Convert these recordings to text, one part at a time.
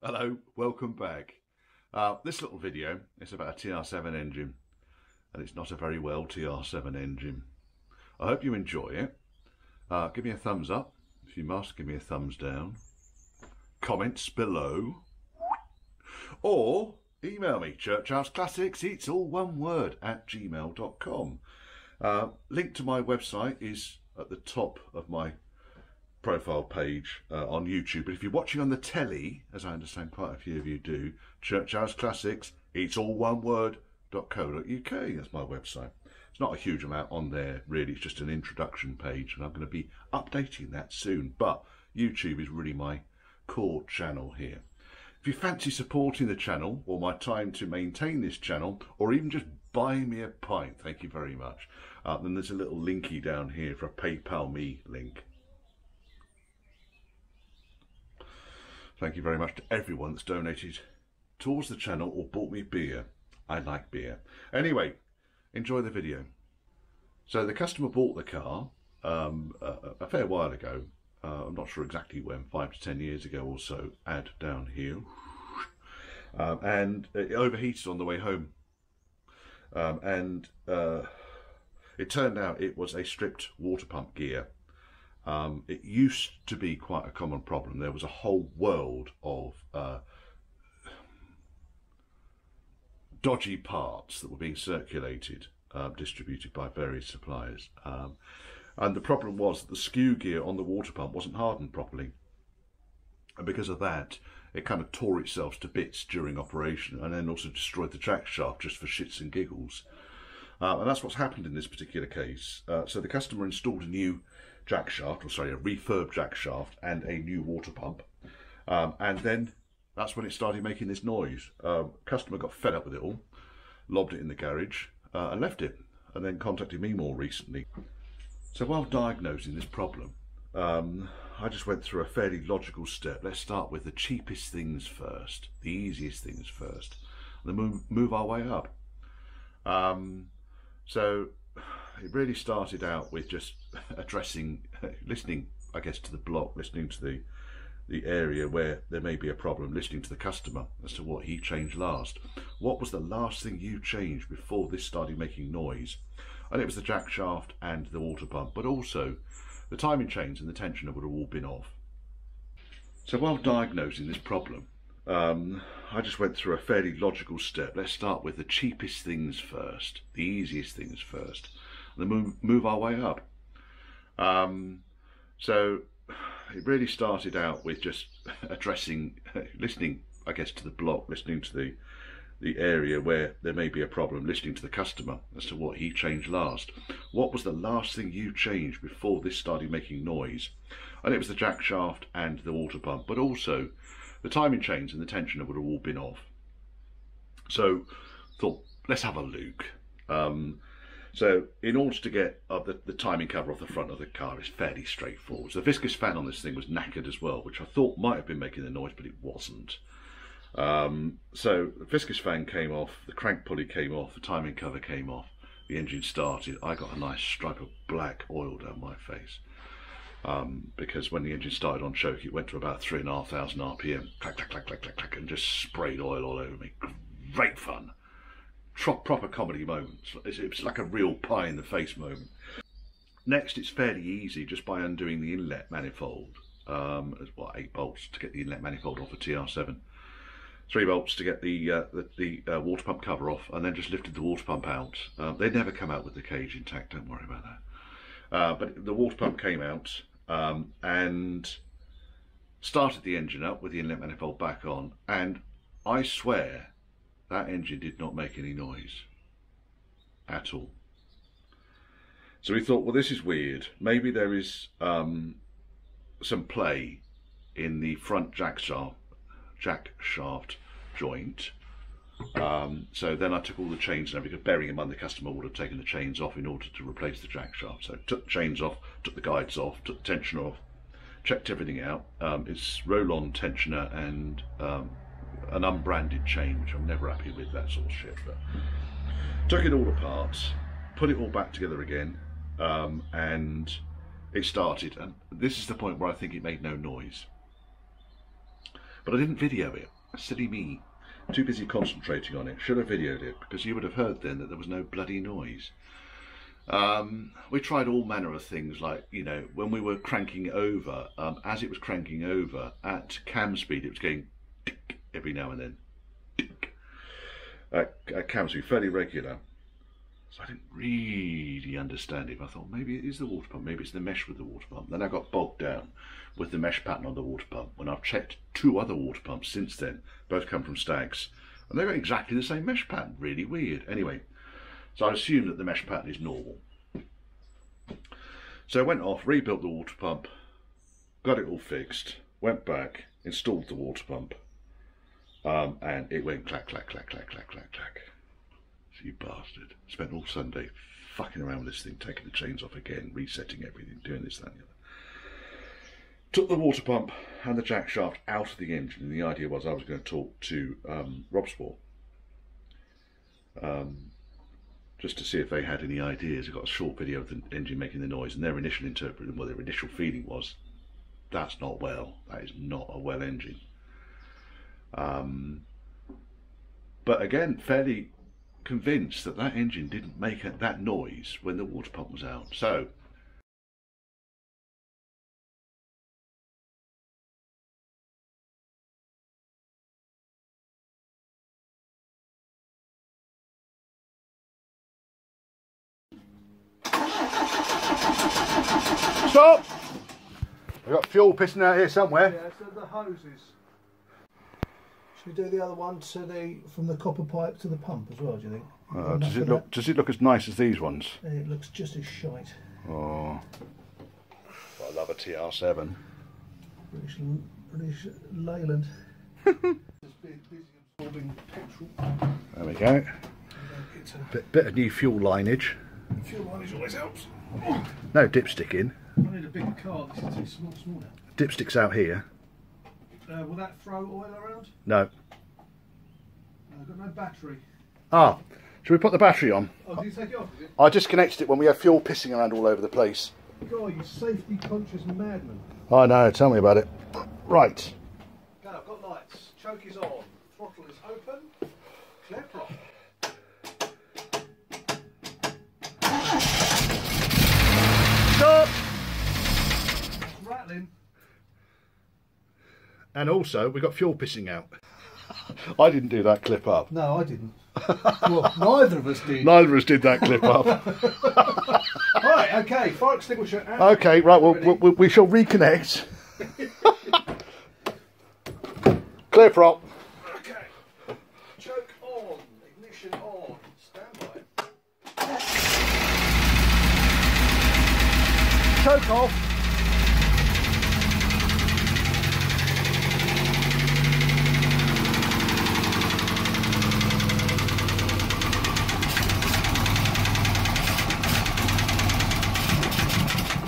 Hello, welcome back. Uh, this little video is about a TR7 engine and it's not a very well TR7 engine. I hope you enjoy it. Uh, give me a thumbs up. If you must, give me a thumbs down. Comments below. Or email me, churchhouseclassics, it's all one word, at gmail.com. Uh, link to my website is at the top of my profile page uh, on YouTube. But if you're watching on the telly, as I understand quite a few of you do, Church House Classics, it's all one word, .co.uk, that's my website. It's not a huge amount on there, really, it's just an introduction page, and I'm going to be updating that soon. But YouTube is really my core channel here. If you fancy supporting the channel, or my time to maintain this channel, or even just buy me a pint, thank you very much, uh, then there's a little linky down here for a PayPal me link. Thank you very much to everyone that's donated towards the channel or bought me beer. I like beer. Anyway, enjoy the video. So the customer bought the car um, a, a, fair while ago. Uh, I'm not sure exactly when, five to ten years ago or so. Add down here. Um, and it overheated on the way home. Um, and uh, it turned out it was a stripped water pump gear. Um, it used to be quite a common problem. There was a whole world of uh, dodgy parts that were being circulated, uh, distributed by various suppliers. Um, and the problem was that the skew gear on the water pump wasn't hardened properly. And because of that, it kind of tore itself to bits during operation and then also destroyed the jack shaft just for shits and giggles. Uh, and that's what's happened in this particular case. Uh, so the customer installed a new jack shaft, or sorry, a refurb jack shaft and a new water pump. Um, and then that's when it started making this noise. Um, customer got fed up with it all, lobbed it in the garage uh, and left it, and then contacted me more recently. So while diagnosing this problem, um, I just went through a fairly logical step. Let's start with the cheapest things first, the easiest things first, and then move, move our way up. Um, so it really started out with just addressing, listening, I guess, to the block, listening to the the area where there may be a problem, listening to the customer as to what he changed last. What was the last thing you changed before this started making noise? And it was the jack shaft and the water pump, but also the timing chains and the tensioner would have all been off. So while diagnosing this problem, um, I just went through a fairly logical step. Let's start with the cheapest things first, the easiest things first and move, move our way up. Um, so it really started out with just addressing, listening, I guess, to the block, listening to the the area where there may be a problem, listening to the customer as to what he changed last. What was the last thing you changed before this started making noise? And it was the jack shaft and the water pump, but also the timing chains and the tensioner would have all been off. So thought, let's have a look. Um, so in order to get uh, the, the timing cover off the front of the car is fairly straightforward. So the viscous fan on this thing was knackered as well, which I thought might have been making the noise, but it wasn't. Um, so the viscous fan came off, the crank pulley came off, the timing cover came off, the engine started. I got a nice stripe of black oil down my face. Um, because when the engine started on choke, it went to about three and a half thousand RPM, clack, clack, clack, clack, clack, clack, and just sprayed oil all over me. Great fun proper comedy moments. It's, it's like a real pie in the face moment. Next, it's fairly easy just by undoing the inlet manifold. Um, what eight bolts to get the inlet manifold off a TR7. Three bolts to get the uh, the, the uh, water pump cover off, and then just lifted the water pump out. Um, they never come out with the cage intact. Don't worry about that. Uh, but the water pump came out um, and started the engine up with the inlet manifold back on, and I swear that engine did not make any noise at all. So we thought, well, this is weird. Maybe there is um, some play in the front jack shaft, jack shaft joint. Um, so then I took all the chains and everything, bearing in mind the customer would have taken the chains off in order to replace the jack shaft. So I took the chains off, took the guides off, took the tensioner off, checked everything out. Um, it's roll-on tensioner and um, an unbranded chain, which I'm never happy with, that sort of shit. But took it all apart, put it all back together again, um, and it started. And this is the point where I think it made no noise. but I didn't video it. Silly me. Too busy concentrating on it. Should have videoed it because you would have heard then that there was no bloody noise. Um, we tried all manner of things like, you know, when we were cranking over, um, as it was cranking over at cam speed, it was going every now and then. At, at cam speed, fairly regular. So I didn't really understand it. I thought maybe it is the water pump, maybe it's the mesh with the water pump. Then I got bogged down with the mesh pattern on the water pump when I've checked two other water pumps since then, both come from Stags. And they've got exactly the same mesh pattern, really weird. Anyway, so I assumed that the mesh pattern is normal. So I went off, rebuilt the water pump, got it all fixed, went back, installed the water pump, um, and it went clack, clack, clack, clack, clack, clack, clack. You bastard. Spent all Sunday fucking around with this thing, taking the chains off again, resetting everything, doing this, that, and the other. Took the water pump and the jack shaft out of the engine, and the idea was I was going to talk to um, Robsport um, just to see if they had any ideas. I got a short video of the engine making the noise, and their initial interpretation, well, their initial feeling was, that's not well. That is not a well engine. Um, but again, fairly convinced that that engine didn't make that noise when the water pump was out. So Stop! We've got fuel pissing out here somewhere. Yeah, so the hoses. Should we do the other one to the from the copper pipe to the pump as well? Do you think? Uh, does it of look? Does it look as nice as these ones? It looks just as shite. Oh, I love a TR7. British, British Leyland. Just busy absorbing petrol. There we go. It's Bit, bit of new fuel lineage. fuel mileage always helps. No dipstick in. I need a bigger car. This is too small. small now. Dipstick's out here. Uh, will that throw oil around? No. Uh, I've got no battery. Ah, should we put the battery on? Oh, do you take it off? It? I disconnected it when we had fuel pissing around all over the place. God, you safety conscious madman. I know. Tell me about it. Right. I've got lights. Choke is on. Throttle is open. Clear prop. And also, we got fuel pissing out. I didn't do that clip up. No, I didn't. well, neither of us did. Neither of us did that clip up. Right, okay, fire extinguisher out. Okay, right. Well, we, we- we shall reconnect. Clear prop. Okay. Choke on. Ignition on. Stand by. Choke off.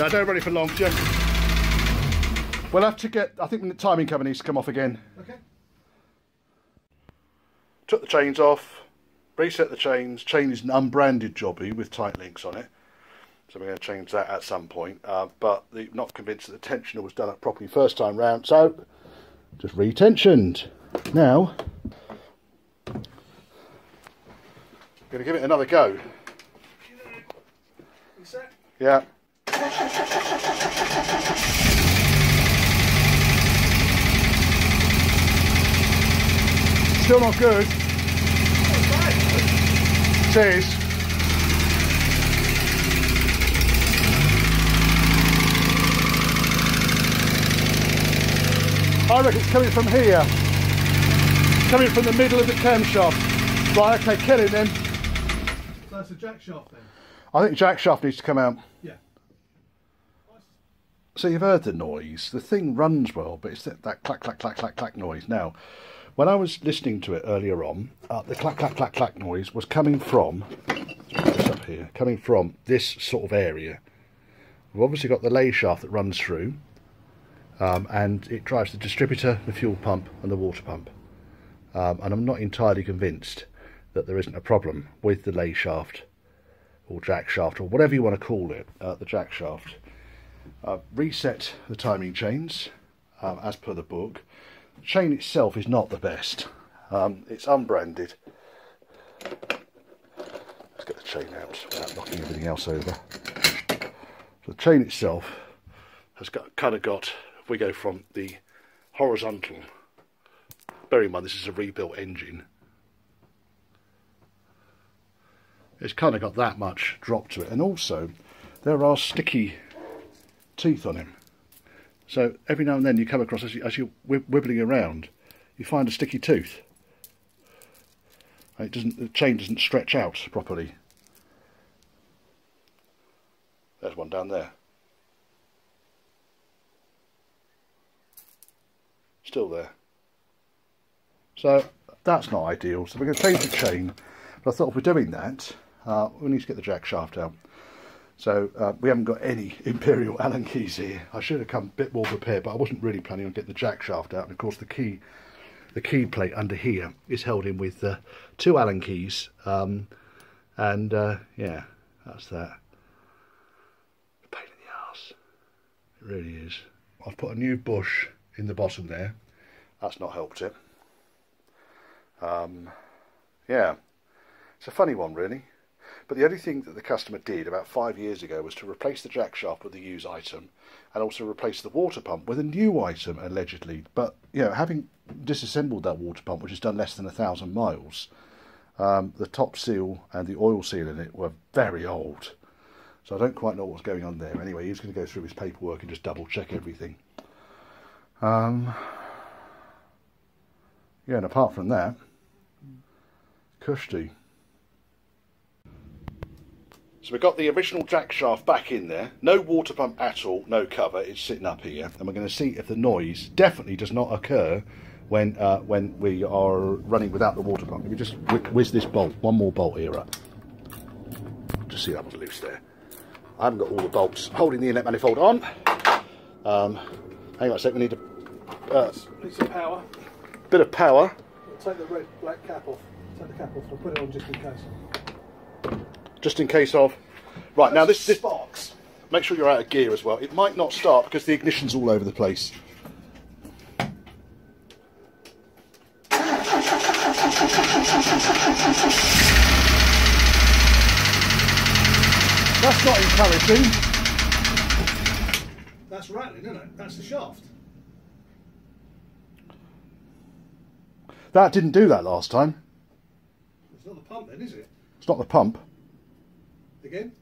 No, don't run it for long, Jim. We'll have to get. I think the timing cover needs to come off again. Okay. Took the chains off, reset the chains. Chain is an unbranded jobby with tight links on it, so we're going to change that at some point. Uh, but the, not convinced that the tensioner was done up properly first time round, so just retensioned. Now, going to give it another go. Yeah. Still not good. Is. I reckon it's coming from here. Coming from the middle of the camshaft. Right, okay, kill it then. So that's a jack shaft then? I think jack shaft needs to come out. Yeah. So you've heard the noise. The thing runs well, but it's that, that clack, clack, clack, clack, clack noise. Now, when I was listening to it earlier on, uh, the clack, clack, clack, clack noise was coming from, this up here, coming from this sort of area. We've obviously got the lay shaft that runs through, um, and it drives the distributor, the fuel pump, and the water pump. Um, and I'm not entirely convinced that there isn't a problem with the lay shaft or jack shaft or whatever you want to call it, uh, the jack shaft. Uh, reset the timing chains um, as per the book. chain itself is not the best. Um, it's unbranded. Let's get the chain out without knocking everything else over. The chain itself has got kind of got. If we go from the horizontal, bear in mind this is a rebuilt engine. It's kind of got that much drop to it, and also there are sticky teeth on him. So every now and then you come across as, you, as you're wibbling around, you find a sticky tooth. And It doesn't. The chain doesn't stretch out properly. There's one down there. Still there. So that's not ideal. So we're going to change the chain. But I thought if we're doing that, uh, we need to get the jack shaft out. So uh, we haven't got any Imperial Allen keys here. I should have come a bit more prepared, but I wasn't really planning on getting the jack shaft out. And of course the key, the key plate under here is held in with uh, two Allen keys. Um, and uh, yeah, that's that. Pain in the ass. It really is. I've put a new bush in the bottom there. That's not helped it. Um, yeah, it's a funny one really. But the only thing that the customer did about five years ago was to replace the jack shaft with a used item and also replace the water pump with a new item, allegedly. But, you know, having disassembled that water pump, which has done less than a thousand miles, um, the top seal and the oil seal in it were very old. So I don't quite know what's going on there. Anyway, he's going to go through his paperwork and just double check everything. Um, yeah, and apart from that, Kushti. So we've got the original jack shaft back in there, no water pump at all, no cover, it's sitting up here. And we're going to see if the noise definitely does not occur when uh, when we are running without the water pump. Let me just whiz this bolt, one more bolt here up. Just see that one's loose there. I haven't got all the bolts holding the inlet manifold on. Um, hang on a sec, we need a uh, Need some power. bit of power. I'll take the red black cap off. Take the cap off. I'll put it on just in case. Just in case of. Right, now this, this sparks. make sure you're out of gear as well. It might not start because the ignition's all over the place. That's not encouraging. That's rattling, isn't it? That's the shaft. That didn't do that last time. It's not the pump then, is it? It's not the pump. Again?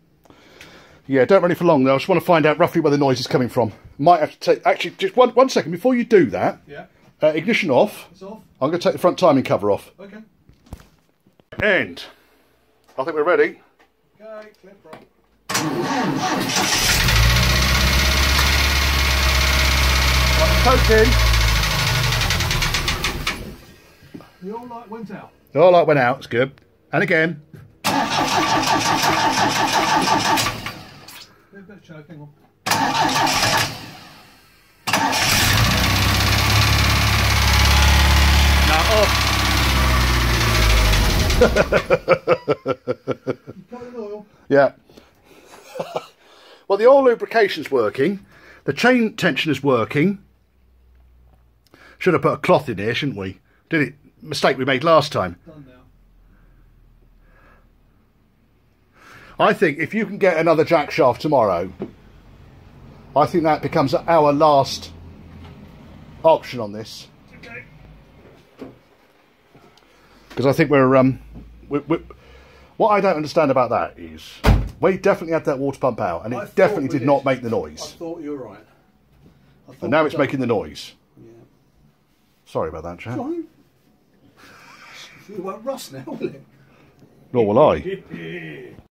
Yeah, don't run it for long though. I just want to find out roughly where the noise is coming from. Might have to take. Actually, just one one second before you do that. Yeah. Uh, ignition off. It's off. I'm going to take the front timing cover off. Okay. And I think we're ready. Okay, clip right. Coke in. The all light went out. The all light went out. It's good. And again. Bit of choke, hang on. Now off. Covered in oil. Yeah. well, the oil lubrication's working. The chain tension is working. Should have put a cloth in here, shouldn't we? Did it? Mistake we made last time. Done now. I think if you can get another jack shaft tomorrow, I think that becomes our last option on this. Okay. Because I think we're um, we, we, what I don't understand about that is we definitely had that water pump out, and it definitely did did. not make the noise. I thought you were right. I thought and now it's done- making the noise. Yeah. Sorry about that, chap. Fine. It won't rust now, will it? Nor will I.